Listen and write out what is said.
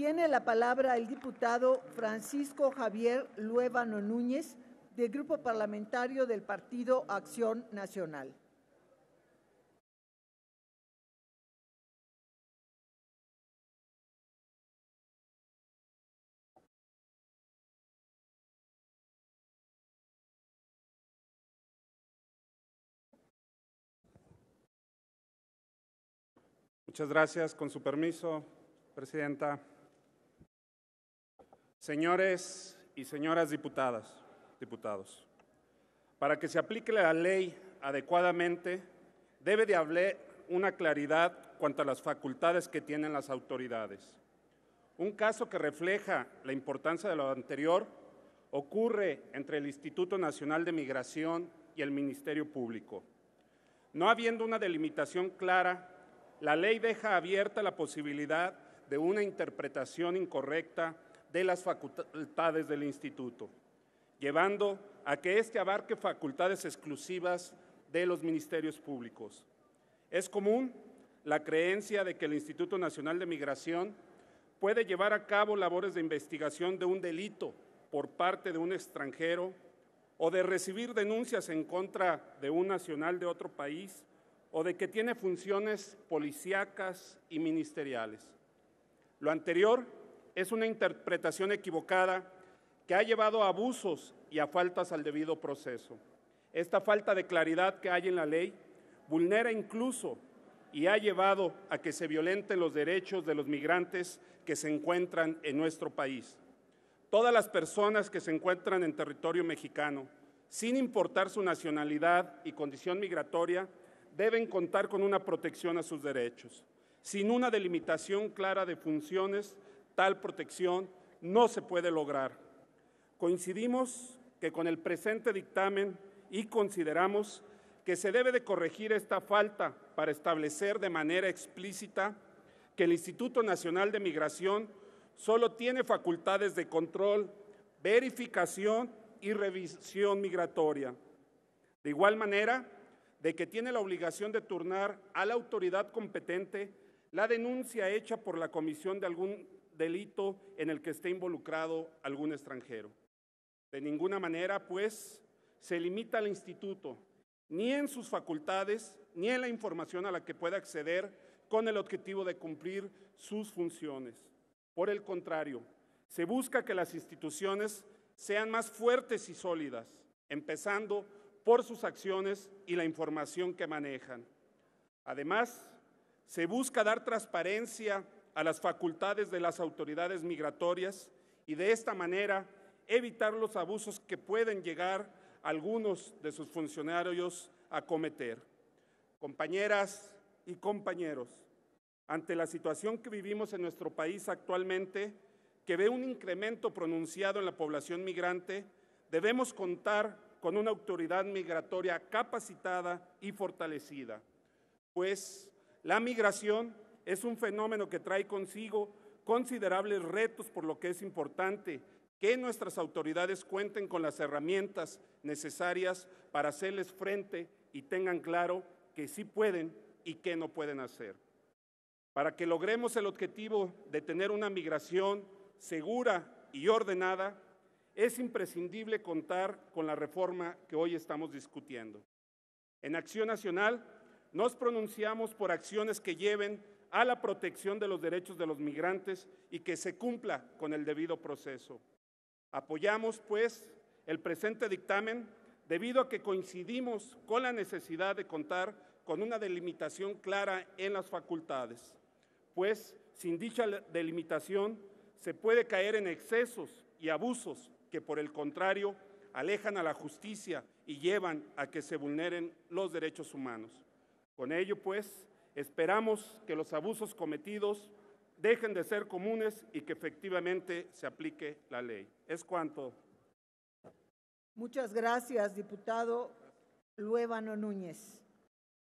Tiene la palabra el diputado Francisco Javier Luébano Núñez, del Grupo Parlamentario del Partido Acción Nacional. Muchas gracias. Con su permiso, Presidenta. Señores y señoras diputadas, diputados, para que se aplique la ley adecuadamente, debe de haber una claridad cuanto a las facultades que tienen las autoridades. Un caso que refleja la importancia de lo anterior ocurre entre el Instituto Nacional de Migración y el Ministerio Público. No habiendo una delimitación clara, la ley deja abierta la posibilidad de una interpretación incorrecta de las facultades del instituto, llevando a que éste abarque facultades exclusivas de los ministerios públicos. Es común la creencia de que el Instituto Nacional de Migración puede llevar a cabo labores de investigación de un delito por parte de un extranjero o de recibir denuncias en contra de un nacional de otro país o de que tiene funciones policíacas y ministeriales. Lo anterior es una interpretación equivocada que ha llevado a abusos y a faltas al debido proceso. Esta falta de claridad que hay en la ley vulnera incluso y ha llevado a que se violenten los derechos de los migrantes que se encuentran en nuestro país. Todas las personas que se encuentran en territorio mexicano, sin importar su nacionalidad y condición migratoria, deben contar con una protección a sus derechos. Sin una delimitación clara de funciones, tal protección no se puede lograr. Coincidimos que con el presente dictamen y consideramos que se debe de corregir esta falta para establecer de manera explícita que el Instituto Nacional de Migración solo tiene facultades de control, verificación y revisión migratoria. De igual manera, de que tiene la obligación de turnar a la autoridad competente la denuncia hecha por la comisión de algún delito en el que esté involucrado algún extranjero. De ninguna manera, pues, se limita al instituto, ni en sus facultades, ni en la información a la que pueda acceder con el objetivo de cumplir sus funciones. Por el contrario, se busca que las instituciones sean más fuertes y sólidas, empezando por sus acciones y la información que manejan. Además, se busca dar transparencia a las facultades de las autoridades migratorias y de esta manera evitar los abusos que pueden llegar algunos de sus funcionarios a cometer. Compañeras y compañeros, ante la situación que vivimos en nuestro país actualmente, que ve un incremento pronunciado en la población migrante, debemos contar con una autoridad migratoria capacitada y fortalecida, pues la migración es un fenómeno que trae consigo considerables retos, por lo que es importante que nuestras autoridades cuenten con las herramientas necesarias para hacerles frente y tengan claro que sí pueden y qué no pueden hacer. Para que logremos el objetivo de tener una migración segura y ordenada, es imprescindible contar con la reforma que hoy estamos discutiendo. En Acción Nacional nos pronunciamos por acciones que lleven a la protección de los derechos de los migrantes y que se cumpla con el debido proceso. Apoyamos, pues, el presente dictamen debido a que coincidimos con la necesidad de contar con una delimitación clara en las facultades, pues sin dicha delimitación se puede caer en excesos y abusos que por el contrario alejan a la justicia y llevan a que se vulneren los derechos humanos. Con ello, pues, esperamos que los abusos cometidos dejen de ser comunes y que efectivamente se aplique la ley. Es cuanto. Muchas gracias, diputado Luébano Núñez.